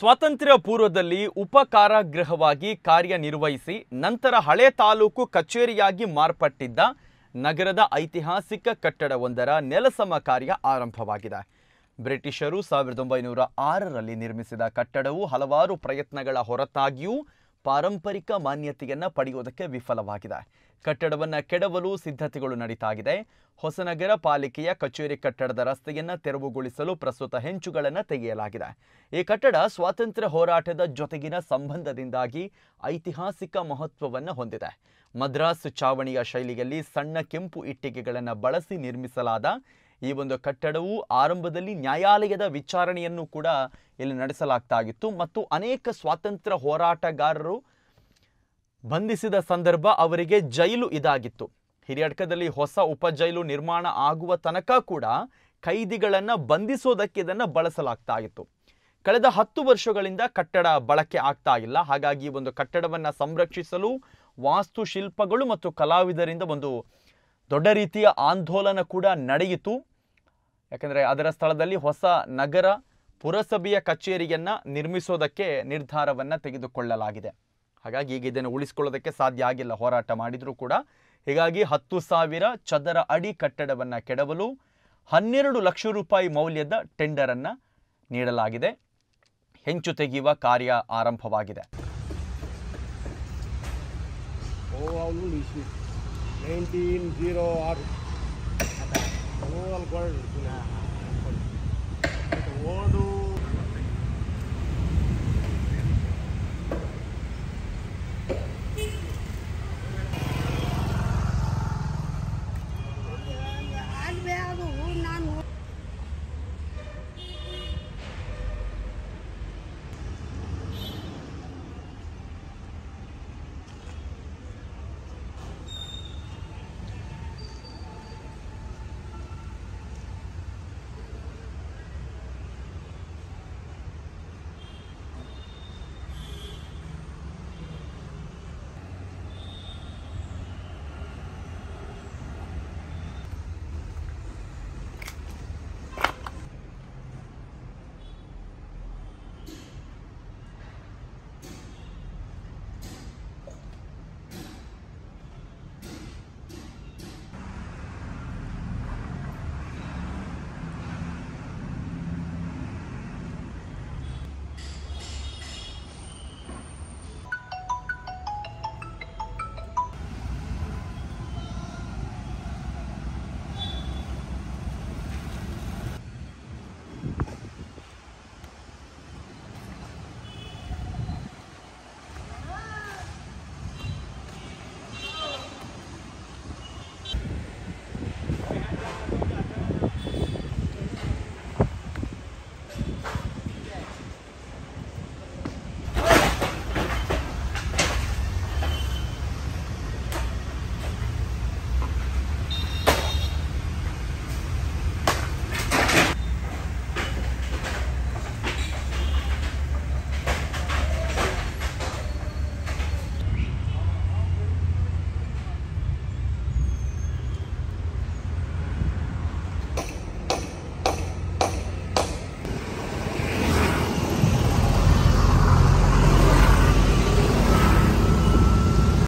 ಸ್ವಾತಂತ್ರ್ಯ ಪೂರ್ವದಲ್ಲಿ ಉಪ ಕಾರಾಗೃಹವಾಗಿ ಕಾರ್ಯನಿರ್ವಹಿಸಿ ನಂತರ ಹಳೆ ತಾಲೂಕು ಕಚೇರಿಯಾಗಿ ಮಾರ್ಪಟ್ಟಿದ್ದ ನಗರದ ಐತಿಹಾಸಿಕ ಕಟ್ಟಡವೊಂದರ ನೆಲಸಮ ಕಾರ್ಯ ಆರಂಭವಾಗಿದೆ. ಬ್ರಿಟಿಷರು ಸಾವಿರದ ಒಂಬೈನೂರ ಆರರಲ್ಲಿ ನಿರ್ಮಿಸಿದ ಕಟ್ಟಡವು ಹಲವಾರು ಪ್ರಯತ್ನಗಳ ಹೊರತಾಗಿಯೂ ಪಾರಂಪರಿಕ ಮಾನ್ಯತೆಯನ್ನು ಪಡೆಯುವುದಕ್ಕೆ ವಿಫಲವಾಗಿದೆ. ಕಟ್ಟಡವನ್ನು ಕೆಡವಲು ಸಿದ್ಧತೆಗಳು ನಡೀತಾಗಿದೆ. ಹೊಸನಗರ ಪಾಲಿಕೆಯ ಕಚೇರಿ ಕಟ್ಟಡದ ರಸ್ತೆಯನ್ನು ತೆರವುಗೊಳಿಸಲು ಪ್ರಸ್ತುತ ಹೆಂಚುಗಳನ್ನು ತೆಗೆಯಲಾಗಿದೆ. ಈ ಕಟ್ಟಡ ಸ್ವಾತಂತ್ರ್ಯ ಹೋರಾಟದ ಜೊತೆಗಿನ ಸಂಬಂಧದಿಂದಾಗಿ ಐತಿಹಾಸಿಕ ಮಹತ್ವವನ್ನು ಹೊಂದಿದೆ. ಮದ್ರಾಸ್ ಚಾವಣಿಯ ಶೈಲಿಯಲ್ಲಿ ಸಣ್ಣ ಕೆಂಪು ಇಟ್ಟಿಗೆಗಳನ್ನು ಬಳಸಿ ನಿರ್ಮಿಸಲಾದ ಈ ಒಂದು ಕಟ್ಟಡವು ಆರಂಭದಲ್ಲಿ ನ್ಯಾಯಾಲಯದ ವಿಚಾರಣೆಯನ್ನು ಕೂಡ ಇಲ್ಲಿ ನಡೆಸಲಾಗ್ತಾ ಇತ್ತು ಮತ್ತು ಅನೇಕ ಸ್ವಾತಂತ್ರ್ಯ ಹೋರಾಟಗಾರರು ಬಂಧಿಸಿದ ಸಂದರ್ಭ ಅವರಿಗೆ ಜೈಲು ಇದಾಗಿತ್ತು. ಹಿರಿಯಡ್ಕದಲ್ಲಿ ಹೊಸ ಉಪ ಜೈಲು ನಿರ್ಮಾಣ ಆಗುವ ತನಕ ಕೂಡ ಕೈದಿಗಳನ್ನು ಬಂಧಿಸೋದಕ್ಕೆ ಇದನ್ನು ಬಳಸಲಾಗ್ತಾ ಇತ್ತು ಕಳೆದ ಹತ್ತು ವರ್ಷಗಳಿಂದ ಕಟ್ಟಡ ಬಳಕೆ ಆಗ್ತಾ ಇಲ್ಲ. ಹಾಗಾಗಿ ಒಂದು ಕಟ್ಟಡವನ್ನು ಸಂರಕ್ಷಿಸಲು ವಾಸ್ತುಶಿಲ್ಪಗಳು ಮತ್ತು ಕಲಾವಿದರಿಂದ ಒಂದು ದೊಡ್ಡ ರೀತಿಯ ಆಂದೋಲನ ಕೂಡ ನಡೆಯಿತು. ಯಾಕಂದರೆ ಅದರ ಸ್ಥಳದಲ್ಲಿ ಹೊಸ ನಗರ ಪುರಸಭೆಯ ಕಚೇರಿಯನ್ನು ನಿರ್ಮಿಸೋದಕ್ಕೆ ನಿರ್ಧಾರವನ್ನು ತೆಗೆದುಕೊಳ್ಳಲಾಗಿದೆ. ಹಾಗಾಗಿ ಈಗ ಇದನ್ನು ಉಳಿಸ್ಕೊಳ್ಳೋದಕ್ಕೆ ಸಾಧ್ಯ ಆಗಿಲ್ಲ. ಹೋರಾಟ ಮಾಡಿದರೂ ಕೂಡ. ಹೀಗಾಗಿ ಹತ್ತು ಸಾವಿರ ಚದರ ಅಡಿ ಕಟ್ಟಡವನ್ನು ಕೆಡವಲು ಹನ್ನೆರಡು ಲಕ್ಷ ರೂಪಾಯಿ ಮೌಲ್ಯದ ಟೆಂಡರನ್ನು ನೀಡಲಾಗಿದೆ. ಹೆಂಚು ತೆಗೆಯುವ ಕಾರ್ಯ ಆರಂಭವಾಗಿದೆ. ನೈನ್ಟೀನ್ ಜೀರೋ ಆರು.